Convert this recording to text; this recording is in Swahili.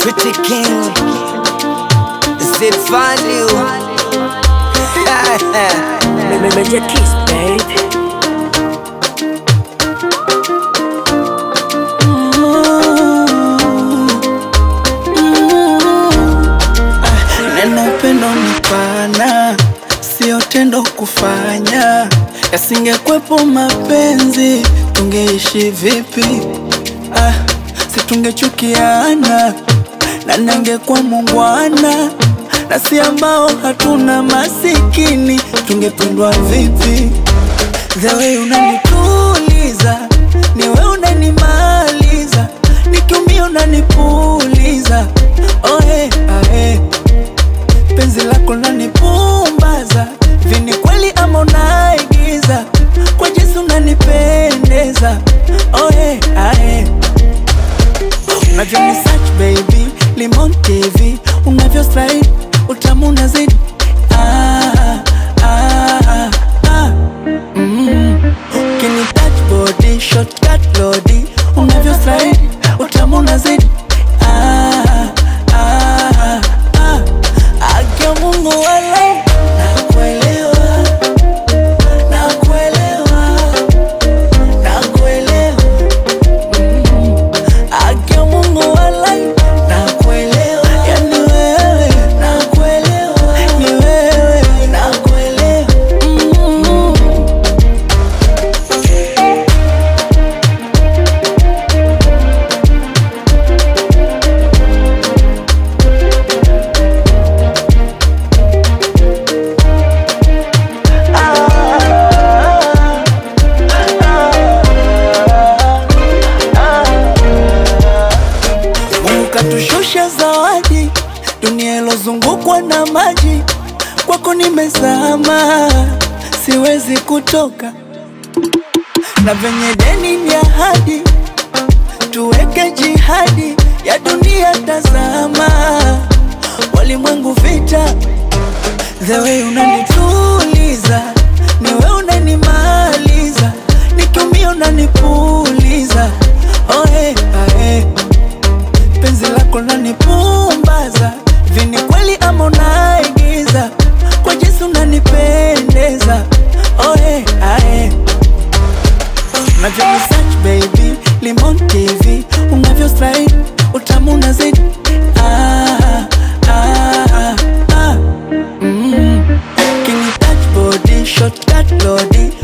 Pretty King Zip Value Major kiss, babe. Neno upendo ni pana, sio tendo kufanya. Yasingekwepo mapenzi, tungeishi vipi? Ah, si tungechukiana na nangekuwa mungwana, na si ambao hatuna masikini, tungependwa vipi? The way unanituliza, ni wewe unanimaliza, nikiumia unanipuliza. Oh, hey, ah, hey penzi lako nanipumbaza vini kweli ama unaigiza kwa jinsi unanipendeza oh, hey, ah, search baby limon tv unavyo strike utamu unazidi ah, ah, katushusha zawadi, dunia ilozungukwa na maji, kwako nimezama, siwezi kutoka, na venye deni ni ahadi, tuweke jihadi ya dunia, tazama. Walimwengu vita, the way unanitu it. Ah, ah, ah, ah. Mm. Can you touch body, shot that body?